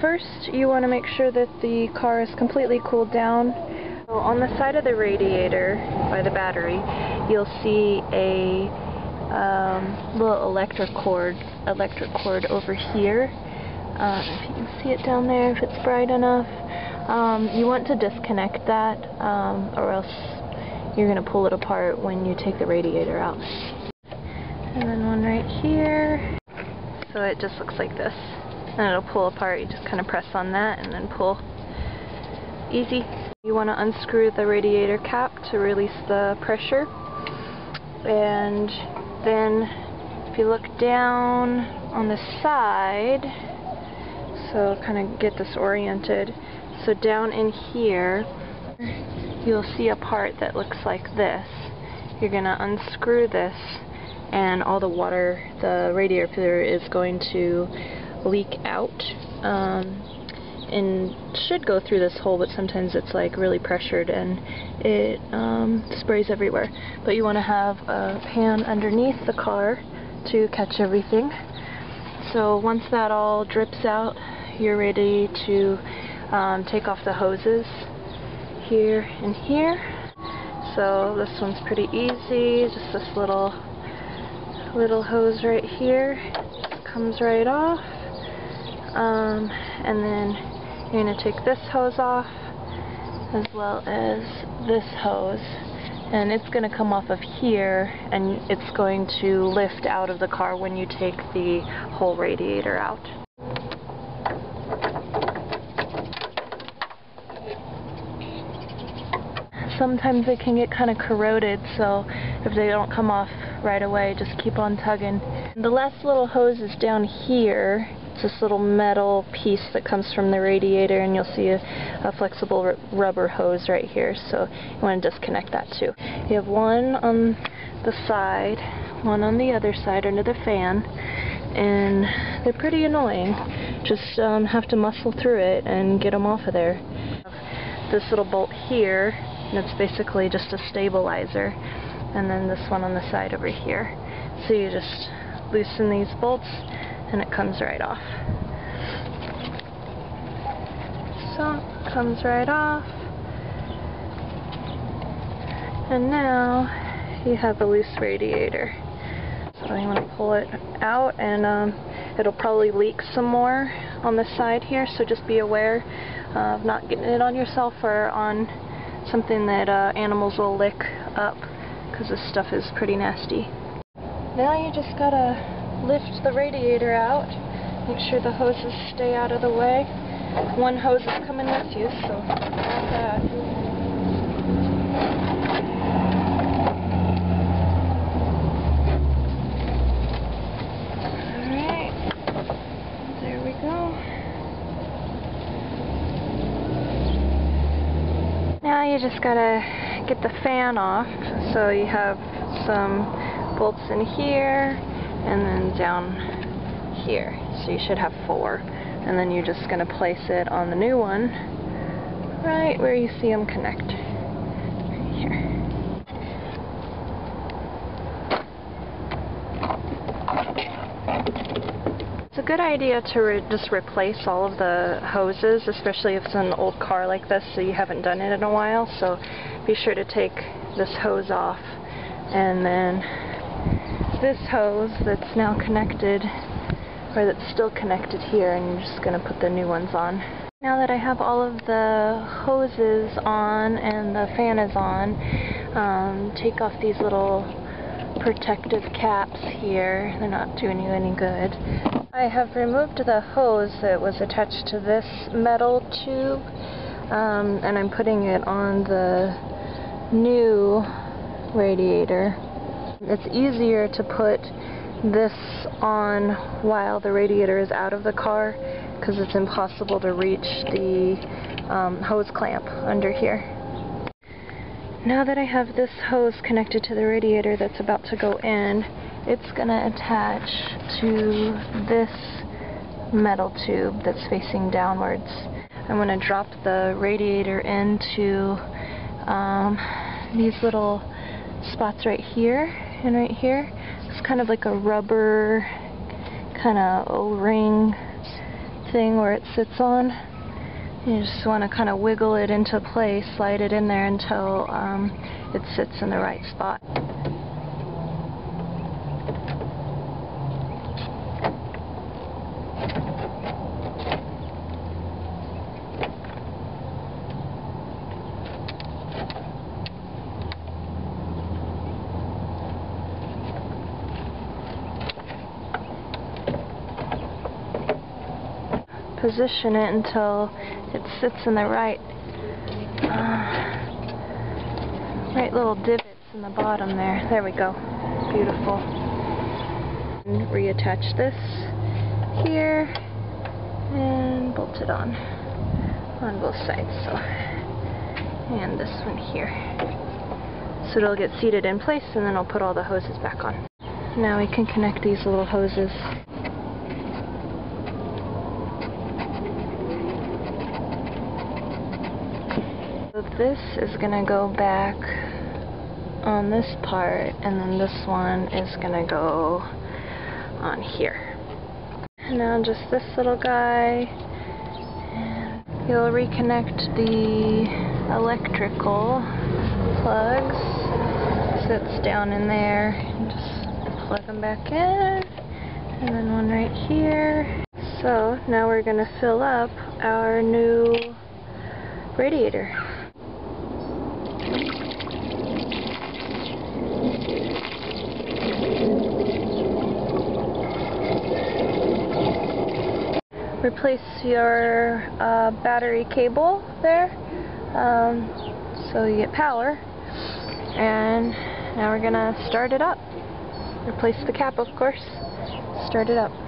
First you want to make sure that the car is completely cooled down. So on the side of the radiator, by the battery, you'll see a um, little electric cord, electric cord over here. Um, if you can see it down there, if it's bright enough. Um, you want to disconnect that, um, or else you're going to pull it apart when you take the radiator out. And then one right here. So it just looks like this. And it'll pull apart. You just kind of press on that and then pull. Easy. You want to unscrew the radiator cap to release the pressure. And then if you look down on the side, so kind of get this oriented, so down in here, you'll see a part that looks like this. You're going to unscrew this and all the water, the radiator is going to leak out um, and should go through this hole but sometimes it's like really pressured and it um, sprays everywhere. But you want to have a pan underneath the car to catch everything. So once that all drips out, you're ready to um, take off the hoses here and here. So this one's pretty easy, just this little little hose right here comes right off. Um, and then you're going to take this hose off as well as this hose and it's going to come off of here and it's going to lift out of the car when you take the whole radiator out. sometimes they can get kind of corroded, so if they don't come off right away, just keep on tugging. The last little hose is down here. It's this little metal piece that comes from the radiator, and you'll see a, a flexible rubber hose right here, so you want to disconnect that too. You have one on the side, one on the other side under the fan, and they're pretty annoying. Just um, have to muscle through it and get them off of there. This little bolt here and it's basically just a stabilizer and then this one on the side over here so you just loosen these bolts and it comes right off. So comes right off. And now you have a loose radiator. So you want to pull it out and um, it'll probably leak some more on the side here. So just be aware of not getting it on yourself or on something that uh, animals will lick up because this stuff is pretty nasty. Now you just gotta lift the radiator out, make sure the hoses stay out of the way. One hose is coming with you, so that. Alright, there we go. Now you just gotta get the fan off. So you have some bolts in here and then down here. So you should have four. And then you're just gonna place it on the new one right where you see them connect. here. It's a good idea to re just replace all of the hoses, especially if it's an old car like this so you haven't done it in a while. So be sure to take this hose off and then this hose that's now connected or that's still connected here and you're just going to put the new ones on. Now that I have all of the hoses on and the fan is on, um, take off these little protective caps here. They're not doing you any good. I have removed the hose that was attached to this metal tube um, and I'm putting it on the new radiator. It's easier to put this on while the radiator is out of the car because it's impossible to reach the um, hose clamp under here. Now that I have this hose connected to the radiator that's about to go in, it's going to attach to this metal tube that's facing downwards. I'm going to drop the radiator into um, these little spots right here and right here. It's kind of like a rubber kind of O-ring thing where it sits on. You just want to kind of wiggle it into place, slide it in there until um, it sits in the right spot. Position it until it sits in the right uh, right little divots in the bottom there. There we go. Beautiful. And reattach this here and bolt it on on both sides. So and this one here. So it'll get seated in place and then I'll put all the hoses back on. Now we can connect these little hoses So this is going to go back on this part and then this one is going to go on here. And now just this little guy you'll reconnect the electrical plugs sits down in there and just plug them back in and then one right here. So now we're going to fill up our new radiator. Replace your uh, battery cable there. Um, so you get power. And now we're gonna start it up. Replace the cap of course. Start it up